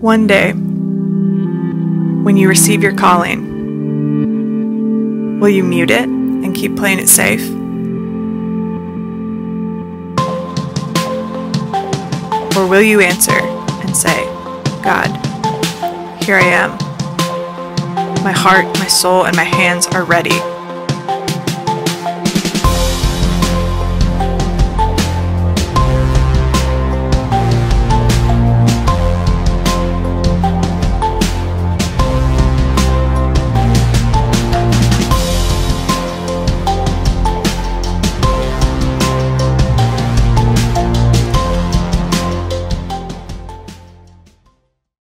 One day, when you receive your calling, will you mute it and keep playing it safe? Or will you answer and say, God, here I am. My heart, my soul, and my hands are ready.